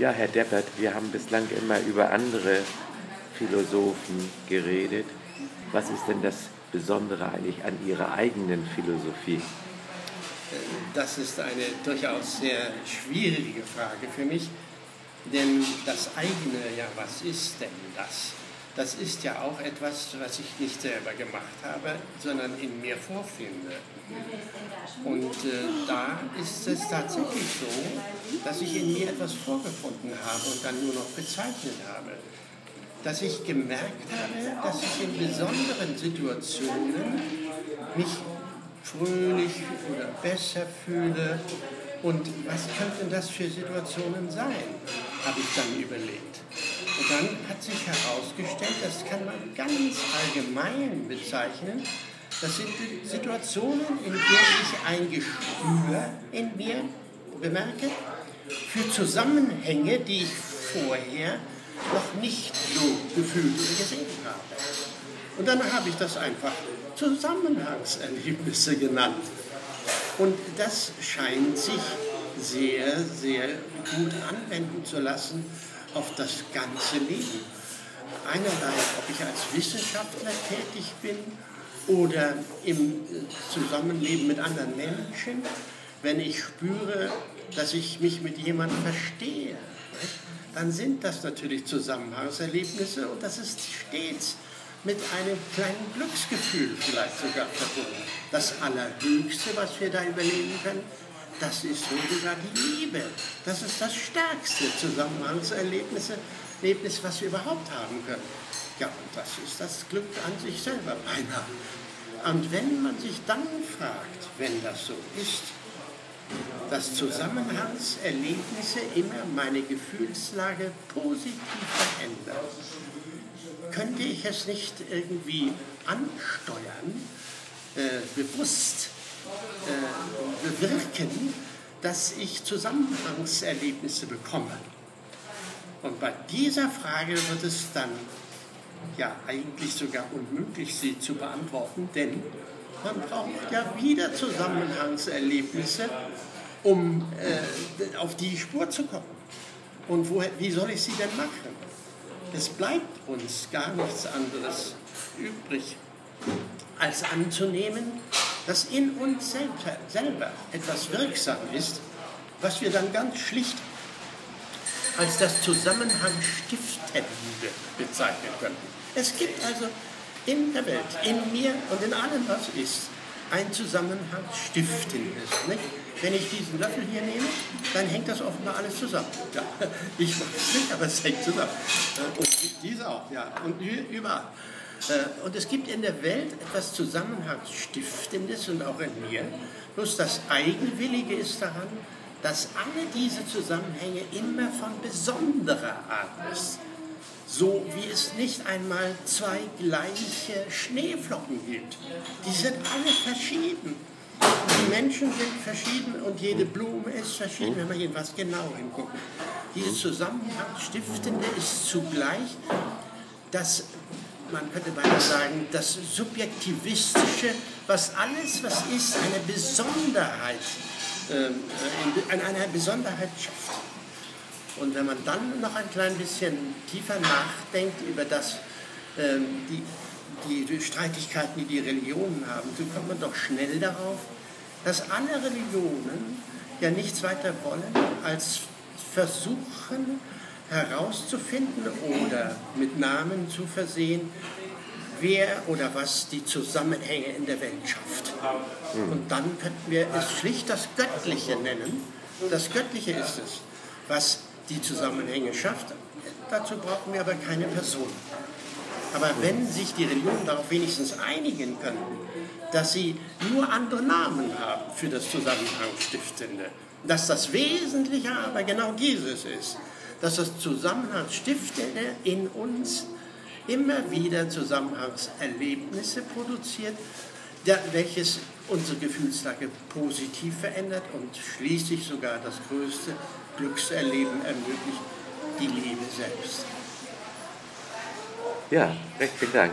Ja, Herr Deppert, wir haben bislang immer über andere Philosophen geredet. Was ist denn das Besondere eigentlich an Ihrer eigenen Philosophie? Das ist eine durchaus sehr schwierige Frage für mich, denn das eigene, ja, was ist denn das? Das ist ja auch etwas, was ich nicht selber gemacht habe, sondern in mir vorfinde. Und äh, da ist es tatsächlich so, dass ich in mir etwas vorgefunden habe und dann nur noch bezeichnet habe. Dass ich gemerkt habe, dass ich in besonderen Situationen mich fröhlich oder besser fühle. Und was könnten das für Situationen sein, habe ich dann überlegt. Und dann hat sich herausgestellt, das kann man ganz allgemein bezeichnen, das sind Situationen, in denen ich ein Gespür in mir bemerke für Zusammenhänge, die ich vorher noch nicht so gefühlt und gesehen habe. Und dann habe ich das einfach Zusammenhangserlebnisse genannt. Und das scheint sich sehr, sehr gut anwenden zu lassen auf das ganze Leben. Einerlei, ob ich als Wissenschaftler tätig bin oder im Zusammenleben mit anderen Menschen, wenn ich spüre, dass ich mich mit jemandem verstehe, dann sind das natürlich Zusammenhangserlebnisse und das ist stets mit einem kleinen Glücksgefühl vielleicht sogar verbunden. Das Allerhöchste, was wir da überleben können, das ist sogar die Liebe. Das ist das stärkste Zusammenhangserlebnis, Erlebnis, was wir überhaupt haben können. Ja, und das ist das Glück an sich selber beinahe. Und wenn man sich dann fragt, wenn das so ist, dass Zusammenhangserlebnisse immer meine Gefühlslage positiv verändern, könnte ich es nicht irgendwie ansteuern, äh, bewusst bewirken, dass ich Zusammenhangserlebnisse bekomme. Und bei dieser Frage wird es dann ja eigentlich sogar unmöglich, sie zu beantworten, denn man braucht ja wieder Zusammenhangserlebnisse, um äh, auf die Spur zu kommen. Und woher, wie soll ich sie denn machen? Es bleibt uns gar nichts anderes übrig, als anzunehmen, dass in uns selber etwas wirksam ist, was wir dann ganz schlicht als das Zusammenhangstiftende bezeichnen können. Es gibt also in der Welt, in mir und in allem, was ist, ein Zusammenhangsstiftendes. Nicht? Wenn ich diesen Löffel hier nehme, dann hängt das offenbar alles zusammen. Ja, ich es nicht, aber es hängt zusammen. Und dies auch, ja, und überall. Äh, und es gibt in der Welt etwas Zusammenhangsstiftendes und auch in mir. Bloß das Eigenwillige ist daran, dass alle diese Zusammenhänge immer von besonderer Art ist. So wie es nicht einmal zwei gleiche Schneeflocken gibt. Die sind alle verschieden. Die Menschen sind verschieden und jede Blume ist verschieden, wenn man jedenfalls genau hinguckt. Dieses Zusammenhangstiftende ist zugleich das man könnte beinahe sagen, das Subjektivistische, was alles, was ist, eine Besonderheit, äh, an einer Besonderheit schafft. Und wenn man dann noch ein klein bisschen tiefer nachdenkt über das, äh, die, die Streitigkeiten, die die Religionen haben, so kommt man doch schnell darauf, dass alle Religionen ja nichts weiter wollen, als versuchen, herauszufinden oder mit Namen zu versehen, wer oder was die Zusammenhänge in der Welt schafft. Und dann könnten wir es schlicht das Göttliche nennen. Das Göttliche ist es, was die Zusammenhänge schafft. Dazu brauchen wir aber keine Person. Aber wenn sich die Religionen darauf wenigstens einigen könnten, dass sie nur andere Namen haben für das Zusammenhangsstiftende, dass das Wesentliche aber genau dieses ist, dass das Zusammenhangsstiftende in uns immer wieder Zusammenhangserlebnisse produziert, welches unsere Gefühlslage positiv verändert und schließlich sogar das größte Glückserleben ermöglicht, die Liebe selbst. Ja, recht vielen Dank.